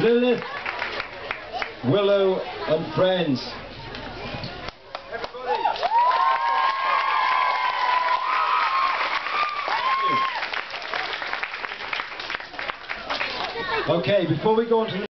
Lilith, Willow and friends. Okay, before we go on to the